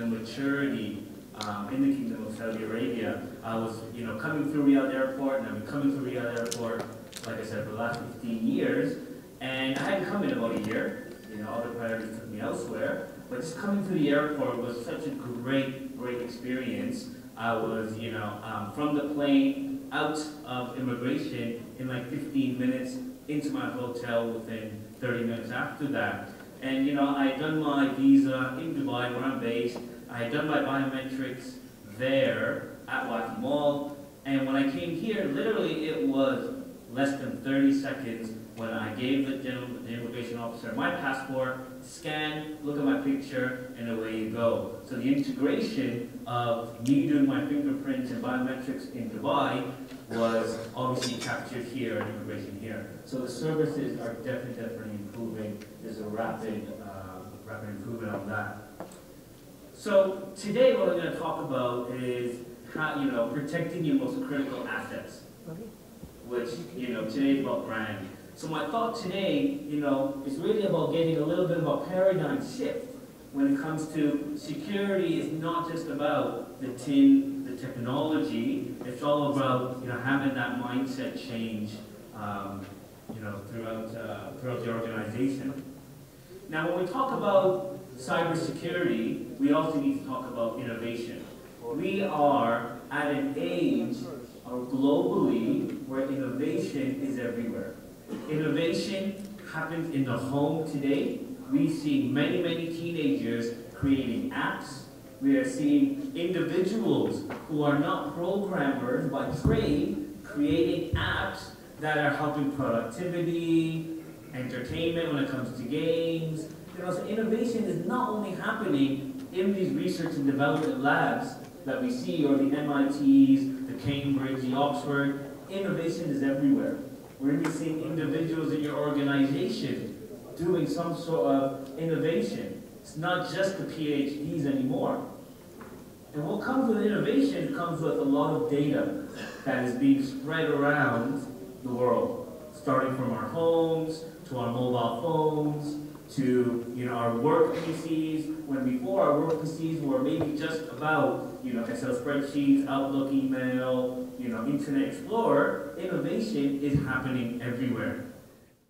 the maturity um, in the Kingdom of Saudi Arabia. I was, you know, coming through Riyadh Airport, and I've been coming through Riyadh Airport, like I said, for the last 15 years. And I hadn't come in about a year. You know, other priorities took me elsewhere. But just coming through the airport was such a great, great experience. I was, you know, um, from the plane out of immigration in like 15 minutes into my hotel within 30 minutes after that. And you know, I had done my visa in Dubai where I'm based. I had done my biometrics there at Wafi Mall. And when I came here, literally it was less than 30 seconds when I gave the, the immigration officer my passport, scan, look at my picture, and away you go. So the integration of me doing my fingerprints and biometrics in Dubai was obviously captured here and immigration here. So the services are definitely, definitely improving. There's a rapid, uh, rapid improvement on that. So today what I'm going to talk about is how, you know, protecting your most critical assets, which, you know, today is about brand. So my thought today, you know, is really about getting a little bit of a paradigm shift when it comes to security is not just about the tin, the technology, it's all about, you know, having that mindset change, um, you know, throughout, uh, throughout the organization. Now, when we talk about cybersecurity, we also need to talk about innovation. We are at an age globally where innovation is everywhere. Innovation happens in the home today. We see many, many teenagers creating apps. We are seeing individuals who are not programmers by trade creating apps that are helping productivity, entertainment when it comes to games. So innovation is not only happening in these research and development labs that we see, or the MITs, the Cambridge, the Oxford. Innovation is everywhere. We're even seeing individuals in your organization doing some sort of innovation. It's not just the PhDs anymore. And what comes with innovation comes with a lot of data that is being spread around the world, starting from our homes to our mobile phones to you know our work PCs. When before our work PCs were maybe just about you know Excel spreadsheets, Outlook email, you know Internet Explorer, innovation is happening everywhere.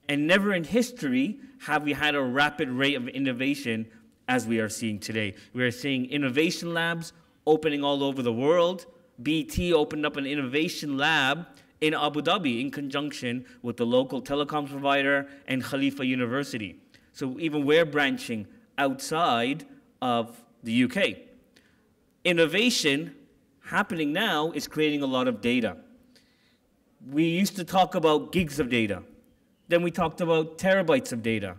And never in history have we had a rapid rate of innovation as we are seeing today. We are seeing innovation labs opening all over the world. BT opened up an innovation lab in Abu Dhabi in conjunction with the local telecoms provider and Khalifa University. So even we're branching outside of the UK. Innovation happening now is creating a lot of data. We used to talk about gigs of data. Then we talked about terabytes of data.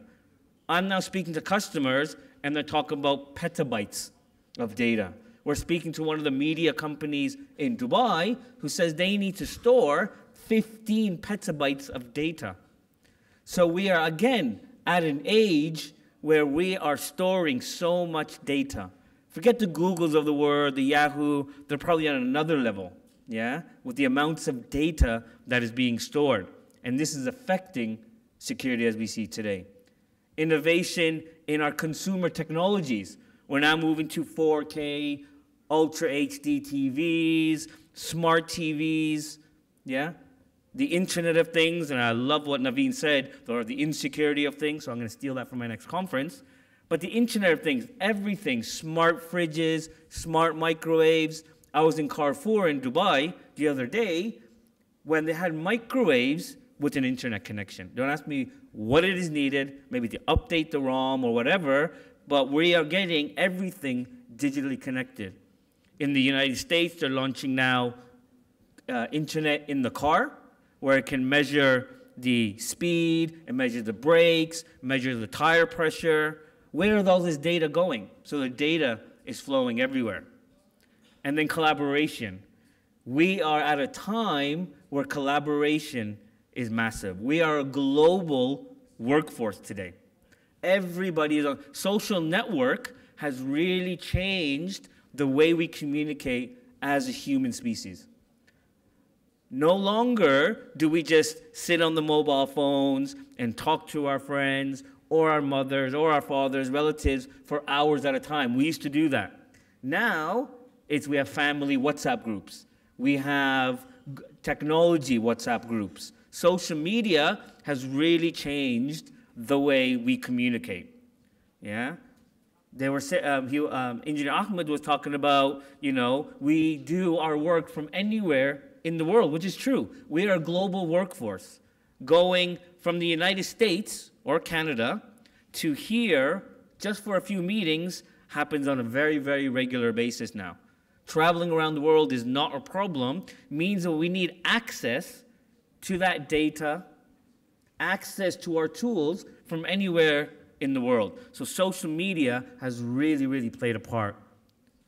I'm now speaking to customers and they're talking about petabytes of data. We're speaking to one of the media companies in Dubai who says they need to store 15 petabytes of data. So we are again at an age where we are storing so much data. Forget the Googles of the world, the Yahoo, they're probably on another level, yeah, with the amounts of data that is being stored. And this is affecting security as we see today. Innovation in our consumer technologies. We're now moving to 4K, Ultra HD TVs, smart TVs, yeah? The Internet of Things, and I love what Naveen said, or the insecurity of things, so I'm going to steal that from my next conference. But the Internet of Things, everything, smart fridges, smart microwaves. I was in Carrefour in Dubai the other day when they had microwaves with an internet connection. Don't ask me what it is needed, maybe to update the ROM or whatever, but we are getting everything digitally connected. In the United States, they're launching now uh, internet in the car, where it can measure the speed, and measure the brakes, measure the tire pressure. Where are all this data going? So the data is flowing everywhere. And then collaboration. We are at a time where collaboration is massive. We are a global workforce today. Everybody is on social network has really changed the way we communicate as a human species. No longer do we just sit on the mobile phones and talk to our friends or our mothers or our fathers, relatives for hours at a time. We used to do that. Now, it's we have family WhatsApp groups. We have technology WhatsApp groups. Social media has really changed the way we communicate. Yeah? They were um, he, um, Engineer Ahmed was talking about, you know, we do our work from anywhere in the world, which is true. We are a global workforce going from the United States or Canada to here just for a few meetings happens on a very, very regular basis now. Traveling around the world is not a problem, means that we need access to that data, access to our tools from anywhere in the world. So social media has really, really played a part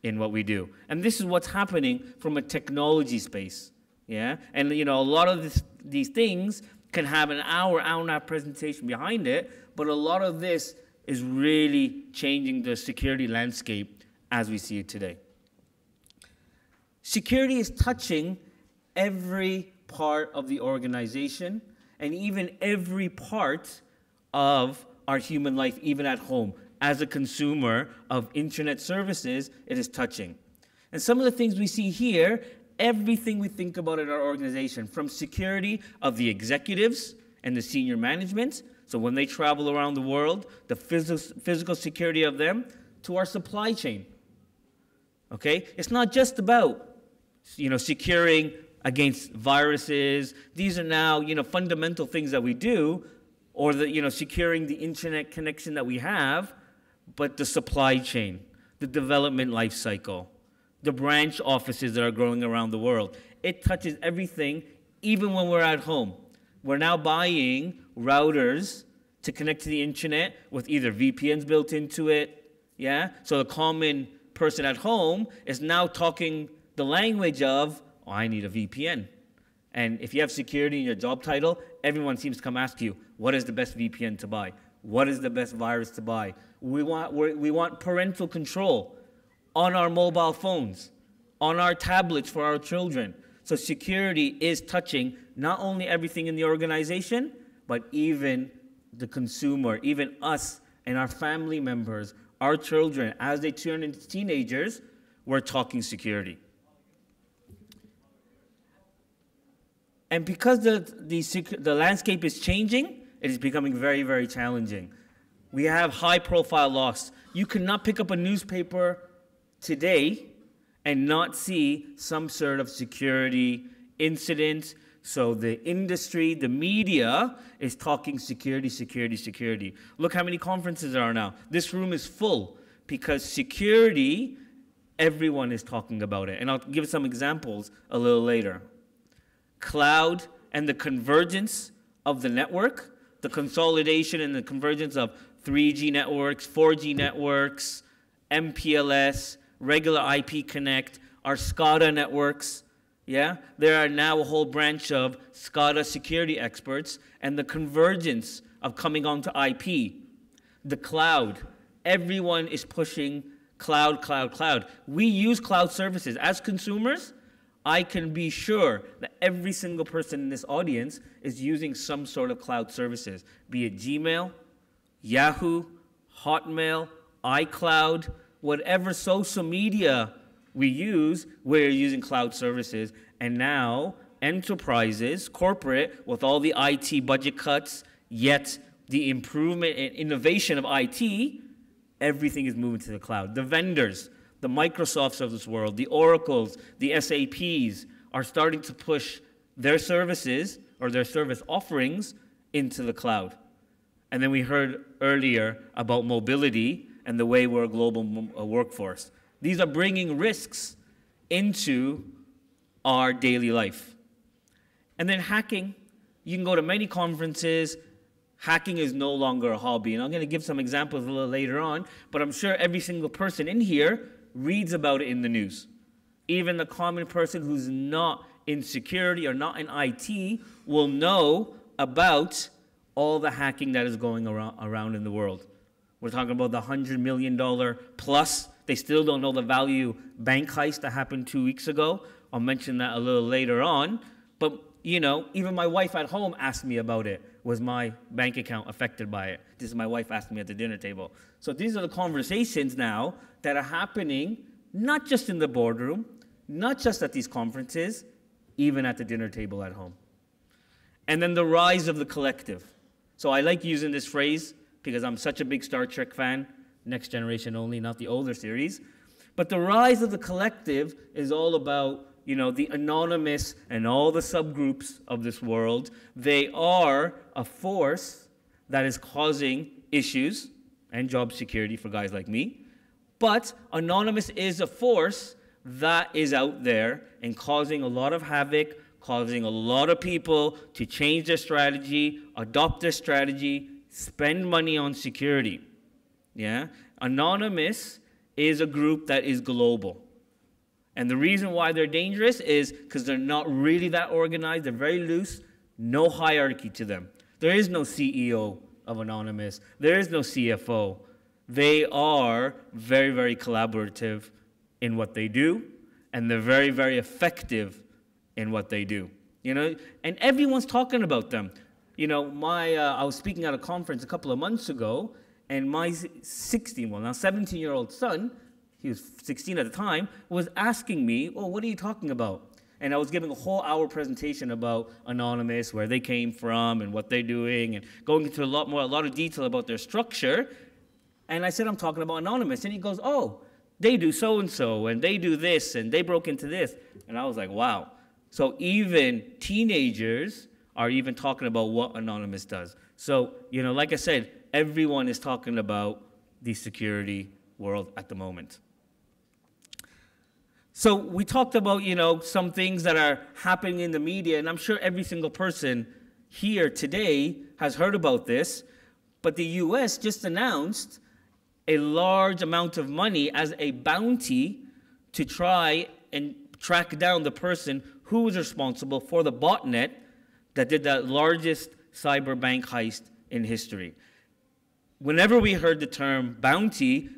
in what we do. And this is what's happening from a technology space. Yeah? And you know, a lot of this, these things can have an hour, hour and a half presentation behind it, but a lot of this is really changing the security landscape as we see it today. Security is touching every part of the organization and even every part of our human life, even at home. As a consumer of internet services, it is touching. And some of the things we see here, everything we think about in our organization, from security of the executives and the senior management, so when they travel around the world, the phys- physical security of them, to our supply chain. Okay? It's not just about, you know, securing against viruses. These are now, you know, fundamental things that we do, or the, you know, securing the internet connection that we have, but the supply chain, the development life cycle, the branch offices that are growing around the world. It touches everything, even when we're at home. We're now buying routers to connect to the internet with either VPNs built into it, yeah? So the common person at home is now talking the language of, oh, I need a VPN. And if you have security in your job title, everyone seems to come ask you, what is the best VPN to buy? What is the best virus to buy? We want, we want parental control on our mobile phones, on our tablets for our children. So security is touching not only everything in the organization, but even the consumer, even us and our family members, our children, as they turn into teenagers, we're talking security. And because the, the, the landscape is changing, it is becoming very, very challenging. We have high profile loss. You cannot pick up a newspaper today and not see some sort of security incident. So the industry, the media is talking security, security, security. Look how many conferences there are now. This room is full because security, everyone is talking about it. And I'll give some examples a little later cloud, and the convergence of the network, the consolidation and the convergence of 3G networks, 4G networks, MPLS, regular IP Connect, our SCADA networks. Yeah, there are now a whole branch of SCADA security experts and the convergence of coming onto IP. The cloud. Everyone is pushing cloud, cloud, cloud. We use cloud services as consumers I can be sure that every single person in this audience is using some sort of cloud services, be it Gmail, Yahoo, Hotmail, iCloud, whatever social media we use, we're using cloud services. And now, enterprises, corporate, with all the IT budget cuts, yet the improvement and innovation of IT, everything is moving to the cloud. The vendors, the Microsofts of this world, the Oracles, the SAPs are starting to push their services or their service offerings into the cloud. And then we heard earlier about mobility and the way we're a global workforce. These are bringing risks into our daily life. And then hacking, you can go to many conferences. Hacking is no longer a hobby. And I'm going to give some examples a little later on, but I'm sure every single person in here reads about it in the news. Even the common person who's not in security or not in IT will know about all the hacking that is going around, around in the world. We're talking about the $100 million plus. They still don't know the value bank heist that happened two weeks ago. I'll mention that a little later on. But, you know, even my wife at home asked me about it. Was my bank account affected by it? This is my wife asking me at the dinner table. So these are the conversations now that are happening, not just in the boardroom, not just at these conferences, even at the dinner table at home. And then the rise of the collective. So I like using this phrase because I'm such a big Star Trek fan, next generation only, not the older series. But the rise of the collective is all about, you know, the anonymous and all the subgroups of this world. They are a force that is causing issues and job security for guys like me. But anonymous is a force that is out there and causing a lot of havoc, causing a lot of people to change their strategy, adopt their strategy, spend money on security. Yeah? Anonymous is a group that is global. And the reason why they're dangerous is because they're not really that organized, they're very loose, no hierarchy to them. There is no CEO of Anonymous, there is no CFO. They are very, very collaborative in what they do, and they're very, very effective in what they do. You know, and everyone's talking about them. You know, my uh, I was speaking at a conference a couple of months ago, and my 16, well now 17 year old son, he was 16 at the time, was asking me, "Oh, what are you talking about?" And I was giving a whole hour presentation about Anonymous, where they came from, and what they're doing, and going into a lot more, a lot of detail about their structure. And I said, "I'm talking about Anonymous," and he goes, "Oh." they do so and so, and they do this, and they broke into this. And I was like, wow. So even teenagers are even talking about what Anonymous does. So, you know, like I said, everyone is talking about the security world at the moment. So we talked about, you know, some things that are happening in the media, and I'm sure every single person here today has heard about this. But the US just announced a large amount of money as a bounty to try and track down the person who was responsible for the botnet that did the largest cyber bank heist in history. Whenever we heard the term bounty,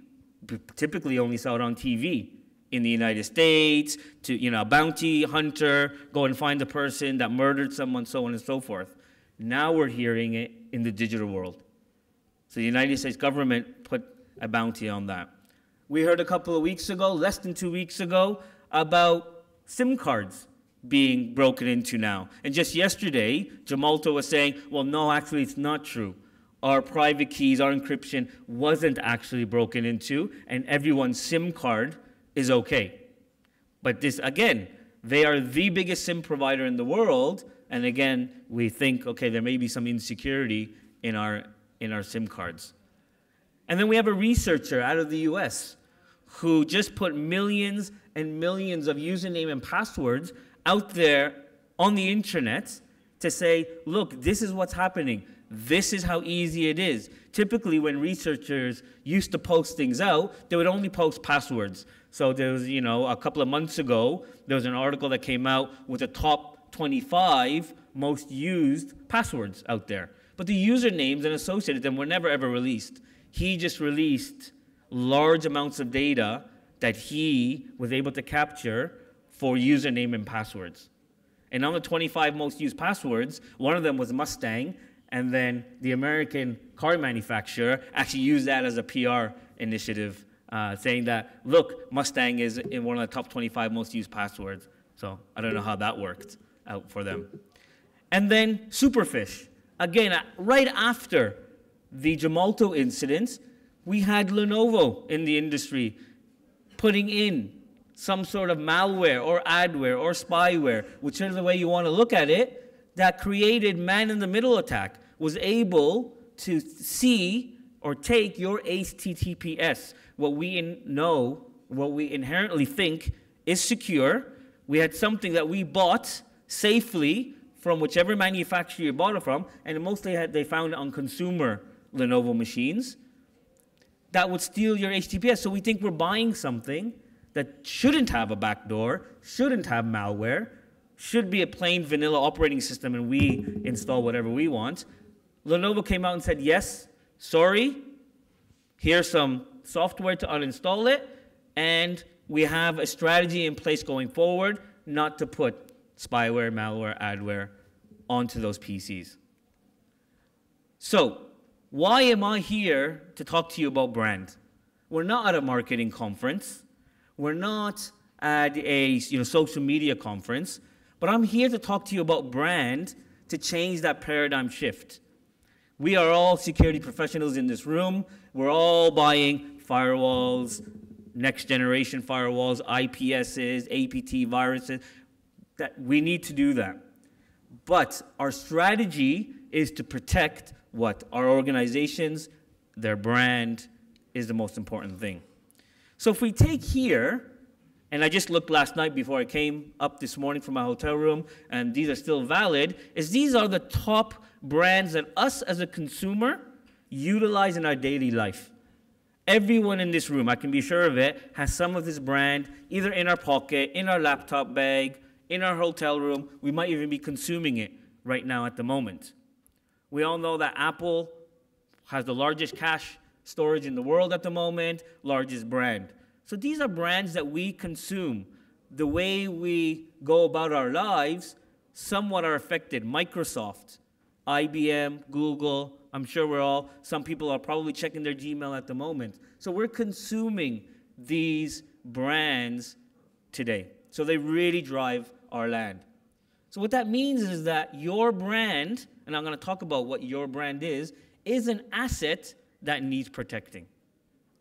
typically only saw it on TV in the United States, to, you know, bounty hunter, go and find the person that murdered someone, so on and so forth. Now we're hearing it in the digital world. So the United States government put a bounty on that. We heard a couple of weeks ago, less than two weeks ago, about SIM cards being broken into now. And just yesterday, Gemalto was saying, well, no, actually, it's not true. Our private keys, our encryption wasn't actually broken into, and everyone's SIM card is okay. But this, again, they are the biggest SIM provider in the world, and again, we think, okay, there may be some insecurity in our, in our SIM cards. And then we have a researcher out of the US who just put millions and millions of username and passwords out there on the internet to say, look, this is what's happening. This is how easy it is. Typically, when researchers used to post things out, they would only post passwords. So there was, you know, a couple of months ago, there was an article that came out with the top 25 most used passwords out there. But the usernames and associated them were never ever released he just released large amounts of data that he was able to capture for username and passwords. And on the 25 most used passwords, one of them was Mustang, and then the American car manufacturer actually used that as a PR initiative, uh, saying that, look, Mustang is in one of the top 25 most used passwords. So I don't know how that worked out for them. And then Superfish. Again, right after the Gemalto incidents, we had Lenovo in the industry putting in some sort of malware or adware or spyware, whichever the way you want to look at it, that created man-in-the-middle attack, was able to see or take your HTTPS, what we know, what we inherently think is secure. We had something that we bought safely from whichever manufacturer you bought it from, and mostly had, they found it on consumer Lenovo machines that would steal your HTTPS. So we think we're buying something that shouldn't have a backdoor, shouldn't have malware, should be a plain vanilla operating system and we install whatever we want. Lenovo came out and said, yes, sorry, here's some software to uninstall it, and we have a strategy in place going forward not to put spyware, malware, adware onto those PCs. So, why am I here to talk to you about brand? We're not at a marketing conference. We're not at a you know, social media conference. But I'm here to talk to you about brand to change that paradigm shift. We are all security professionals in this room. We're all buying firewalls, next generation firewalls, IPSs, APT viruses. That we need to do that. But our strategy is to protect what? Our organizations, their brand is the most important thing. So if we take here, and I just looked last night before I came up this morning from my hotel room, and these are still valid, is these are the top brands that us as a consumer utilize in our daily life. Everyone in this room, I can be sure of it, has some of this brand either in our pocket, in our laptop bag, in our hotel room. We might even be consuming it right now at the moment. We all know that Apple has the largest cash storage in the world at the moment, largest brand. So these are brands that we consume. The way we go about our lives somewhat are affected. Microsoft, IBM, Google, I'm sure we're all, some people are probably checking their Gmail at the moment. So we're consuming these brands today. So they really drive our land. So what that means is that your brand, and I'm going to talk about what your brand is, is an asset that needs protecting.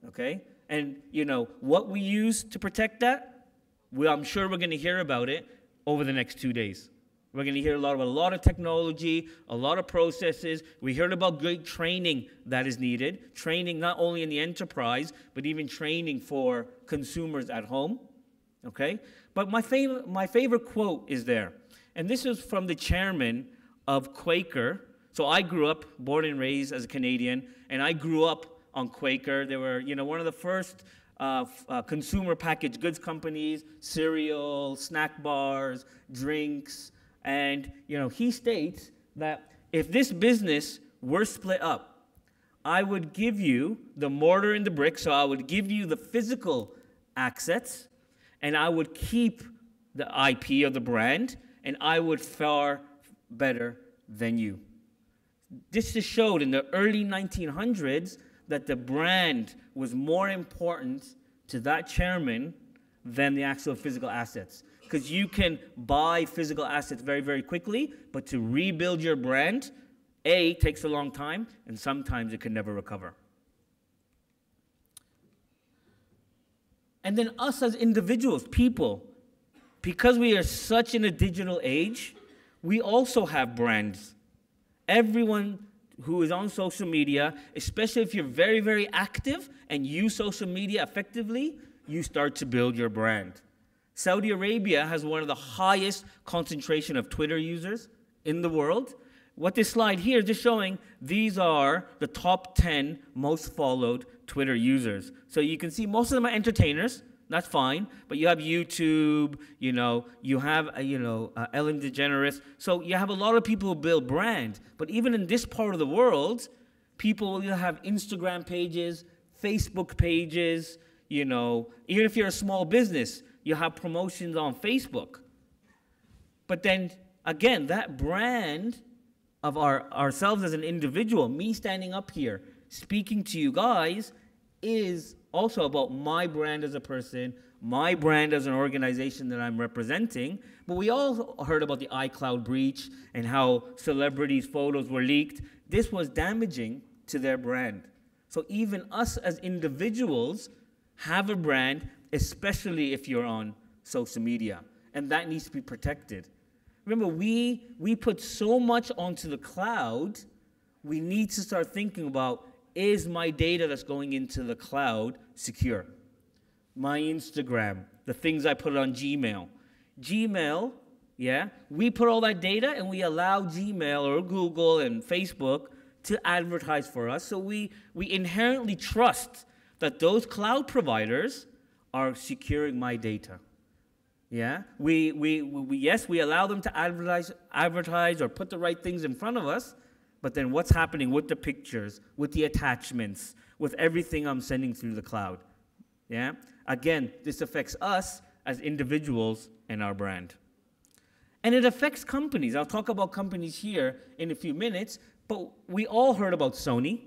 Okay? And, you know, what we use to protect that, well, I'm sure we're going to hear about it over the next two days. We're going to hear a lot of a lot of technology, a lot of processes. We heard about great training that is needed. Training not only in the enterprise, but even training for consumers at home. Okay? But my favorite, my favorite quote is there. And this is from the chairman of Quaker. So I grew up, born and raised as a Canadian, and I grew up on Quaker. They were, you know, one of the first uh, uh, consumer packaged goods companies, cereal, snack bars, drinks. And, you know, he states that if this business were split up, I would give you the mortar and the brick, so I would give you the physical assets, and I would keep the IP of the brand, and I would fare better than you. This just showed in the early 1900s that the brand was more important to that chairman than the actual physical assets. Because you can buy physical assets very, very quickly, but to rebuild your brand, A, takes a long time, and sometimes it can never recover. And then us as individuals, people, because we are such in a digital age, we also have brands. Everyone who is on social media, especially if you're very, very active and use social media effectively, you start to build your brand. Saudi Arabia has one of the highest concentration of Twitter users in the world. What this slide here is just showing, these are the top 10 most followed Twitter users. So you can see most of them are entertainers, that's fine. But you have YouTube, you know, you have, uh, you know, uh, Ellen DeGeneres. So you have a lot of people who build brand. But even in this part of the world, people will have Instagram pages, Facebook pages, you know, even if you're a small business, you have promotions on Facebook. But then again, that brand of our, ourselves as an individual, me standing up here, speaking to you guys, is also about my brand as a person, my brand as an organization that I'm representing. But we all heard about the iCloud breach and how celebrities' photos were leaked. This was damaging to their brand. So even us as individuals have a brand, especially if you're on social media, and that needs to be protected. Remember, we, we put so much onto the cloud, we need to start thinking about is my data that's going into the cloud secure? My Instagram, the things I put on Gmail. Gmail, yeah, we put all that data and we allow Gmail or Google and Facebook to advertise for us. So we, we inherently trust that those cloud providers are securing my data. Yeah, we, we, we, yes, we allow them to advertise, advertise or put the right things in front of us, but then what's happening with the pictures, with the attachments, with everything I'm sending through the cloud? Yeah, again, this affects us as individuals and our brand. And it affects companies. I'll talk about companies here in a few minutes, but we all heard about Sony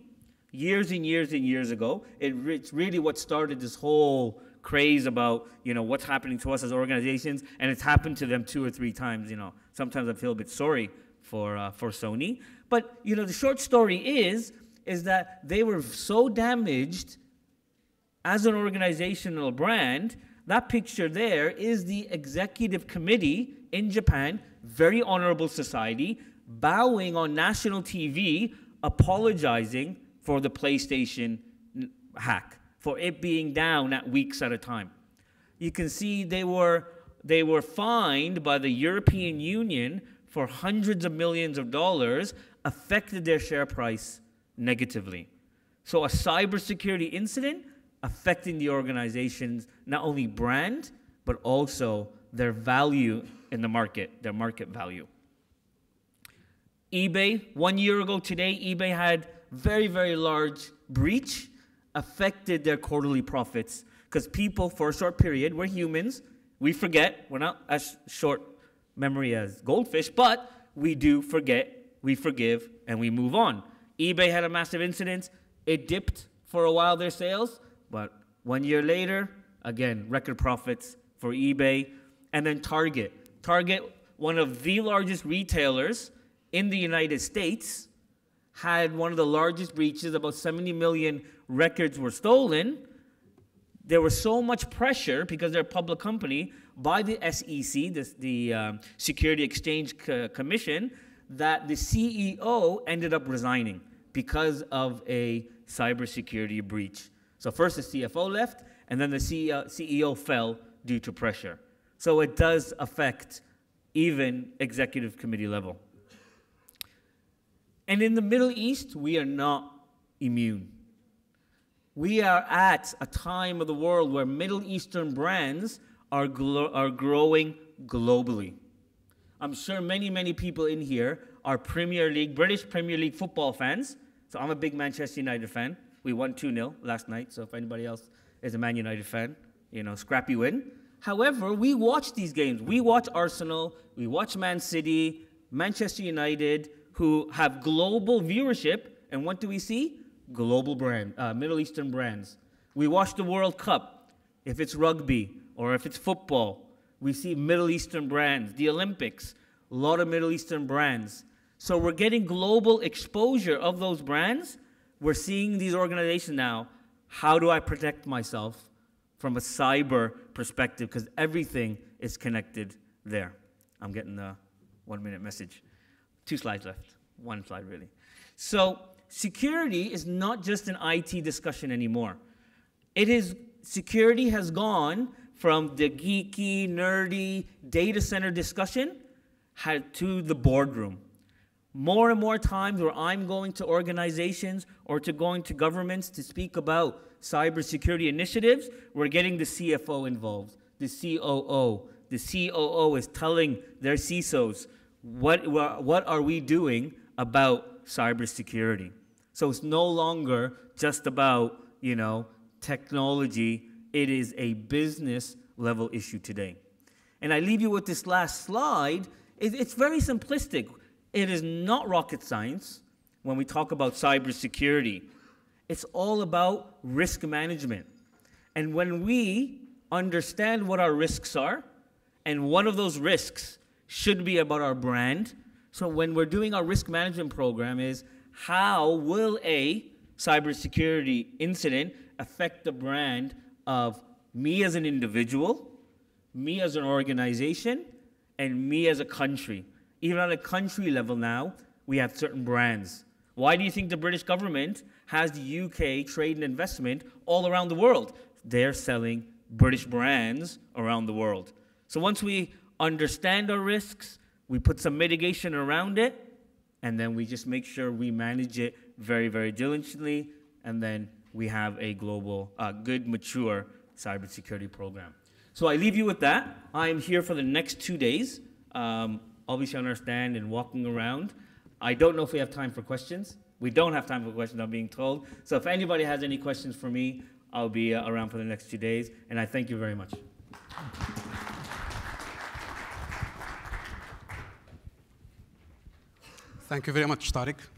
years and years and years ago. It, it's really what started this whole craze about you know what's happening to us as organizations, and it's happened to them two or three times. You know, sometimes I feel a bit sorry for uh, for Sony, but you know the short story is is that they were so damaged as an organizational brand. That picture there is the executive committee in Japan, very honorable society, bowing on national TV, apologizing for the PlayStation hack, for it being down at weeks at a time. You can see they were, they were fined by the European Union for hundreds of millions of dollars, affected their share price negatively. So a cybersecurity incident affecting the organization's not only brand, but also their value in the market, their market value eBay, one year ago today, eBay had very, very large breach, affected their quarterly profits. Because people, for a short period, we're humans, we forget, we're not as short memory as goldfish, but we do forget, we forgive, and we move on. eBay had a massive incident. It dipped for a while their sales, but one year later, again, record profits for eBay. And then Target. Target, one of the largest retailers in the United States had one of the largest breaches. About 70 million records were stolen. There was so much pressure because they're a public company by the SEC, the, the um, Security Exchange Co Commission, that the CEO ended up resigning because of a cybersecurity breach. So first the CFO left, and then the CEO, fell due to pressure. So it does affect even executive committee level. And in the Middle East, we are not immune. We are at a time of the world where Middle Eastern brands are, are growing globally. I'm sure many, many people in here are Premier League, British Premier League football fans. So I'm a big Manchester United fan. We won 2 0 last night, so if anybody else is a Man United fan, you know, scrappy win. However, we watch these games. We watch Arsenal, we watch Man City, Manchester United, who have global viewership. And what do we see? Global brand, uh, Middle Eastern brands. We watch the World Cup. If it's rugby or if it's football, we see Middle Eastern brands. The Olympics, a lot of Middle Eastern brands. So we're getting global exposure of those brands. We're seeing these organizations now. How do I protect myself from a cyber perspective? Because everything is connected there. I'm getting the one minute message. Two slides left. One slide, really. So security is not just an IT discussion anymore. It is security has gone from the geeky, nerdy data center discussion to the boardroom. More and more times where I'm going to organizations or to going to governments to speak about cybersecurity initiatives, we're getting the CFO involved, the COO. The COO is telling their CISOs, what, what are we doing about cybersecurity? So it's no longer just about, you know, technology. It is a business level issue today. And I leave you with this last slide. It's very simplistic. It is not rocket science when we talk about cybersecurity. It's all about risk management. And when we understand what our risks are, and one of those risks should be about our brand. So when we're doing our risk management program is how will a cybersecurity incident affect the brand of me as an individual, me as an organization, and me as a country. Even on a country level now, we have certain brands. Why do you think the British government has the UK trade and investment all around the world? They're selling British brands around the world. So once we understand our risks, we put some mitigation around it, and then we just make sure we manage it very, very diligently, and then we have a global, uh, good, mature cybersecurity program. So I leave you with that. I am here for the next two days. Um, obviously, I understand and walking around. I don't know if we have time for questions. We don't have time for questions, I'm being told. So if anybody has any questions for me, I'll be uh, around for the next two days. And I thank you very much. Thank you very much, Tareque.